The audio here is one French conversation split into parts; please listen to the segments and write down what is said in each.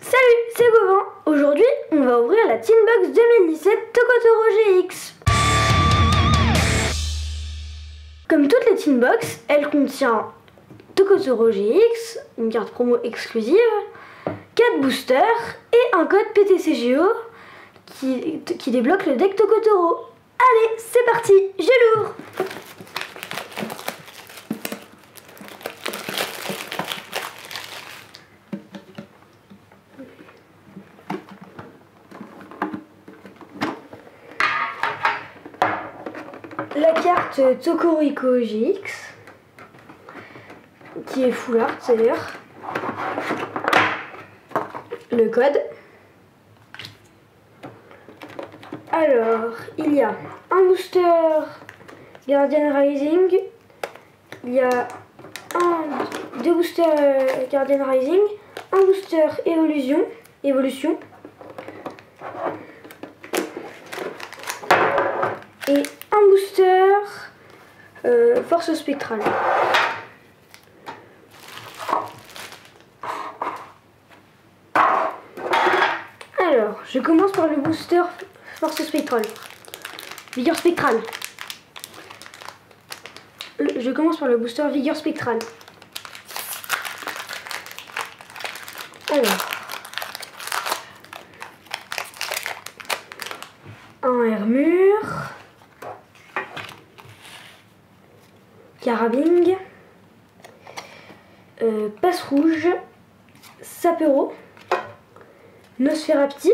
Salut, c'est Gauvin. Aujourd'hui, on va ouvrir la Box 2017 Tokotoro GX. Comme toutes les Box, elle contient Tokotoro GX, une carte promo exclusive, 4 boosters et un code PTCGO qui, qui débloque le deck Tokotoro. Allez, c'est parti, je l'ouvre la carte Tokoriko GX qui est full art d'ailleurs. Le code. Alors il y a un booster Guardian Rising il y a deux boosters Guardian Rising un booster Évolution Évolution et force spectrale. Alors, je commence par le booster force spectrale. Vigueur spectrale. Je commence par le booster vigueur spectrale. Alors. Un Hermure. Carabing, euh, Passe Rouge, Sapero, Nosferapti.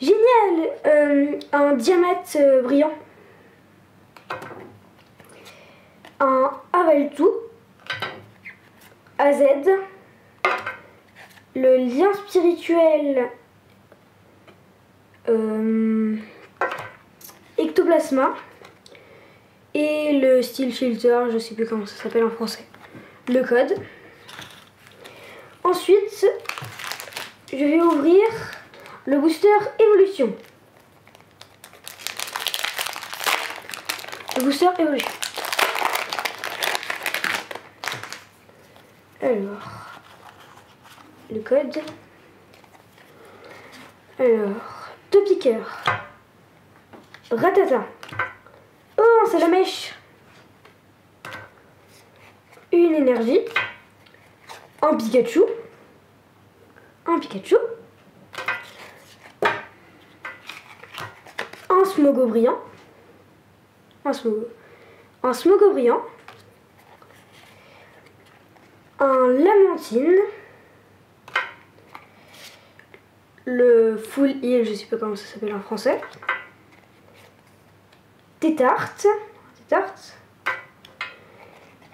Génial euh, Un diamètre euh, brillant. Un Avaltou. AZ. Le lien spirituel. Ectoplasma et le style filter, je sais plus comment ça s'appelle en français. Le code. Ensuite, je vais ouvrir le booster évolution. Le booster évolution. Alors, le code. Alors, deux. Ratata c'est la mèche. Une énergie. Un Pikachu. Un Pikachu. Un Smogo brillant. Un Smogo. Un brillant. Un Lamentine. Le Full Heal, je sais pas comment ça s'appelle en français des tartes, des tartes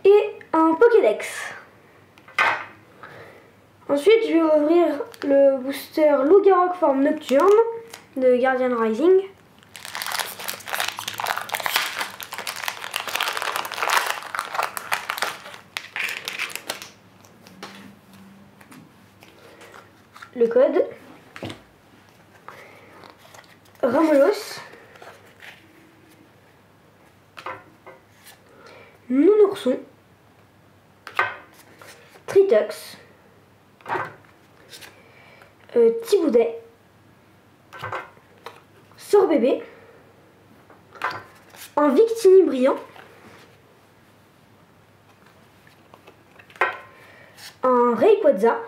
et un Pokédex. Ensuite, je vais ouvrir le booster Lougarok forme nocturne de Guardian Rising. Le code Ramolos Nounourson, Tritox, euh, Thiboudet, Sort bébé, un Victini brillant, un Rayquaza,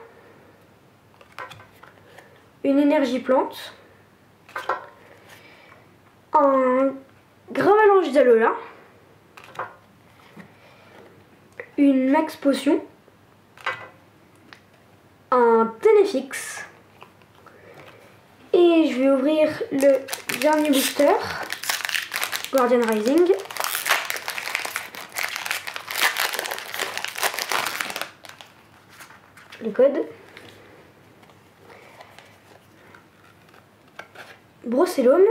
une énergie plante, un Gravalanche d'Alola, une Max Potion, un Téléfix, et je vais ouvrir le dernier booster, Guardian Rising. Le code. Brocellum,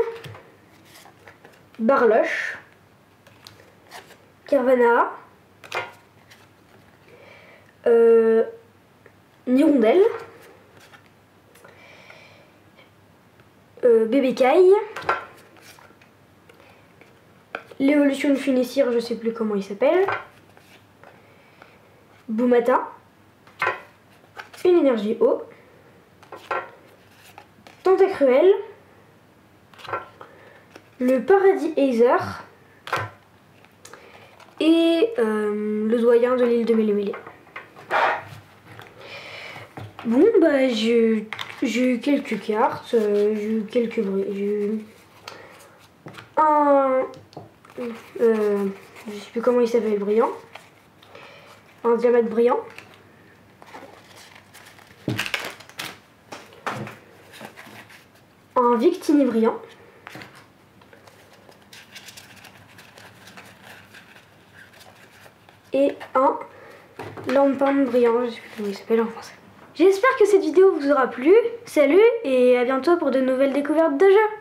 Barloche, Carvana, euh, Nirondelle, euh, Bébé Caille, l'évolution de Funessir, je sais plus comment il s'appelle, Boumata, une énergie eau, Tentacruel, le Paradis Aether et euh, le doyen de l'île de Mélémélé. Bon, bah, j'ai eu quelques cartes, euh, j'ai eu quelques bruits. J'ai eu un. Euh, je sais plus comment il s'appelle, brillant. Un diamètre brillant. Un Victini brillant. Et un Lampin brillant, je sais plus comment il s'appelle en français. J'espère que cette vidéo vous aura plu. Salut et à bientôt pour de nouvelles découvertes de jeux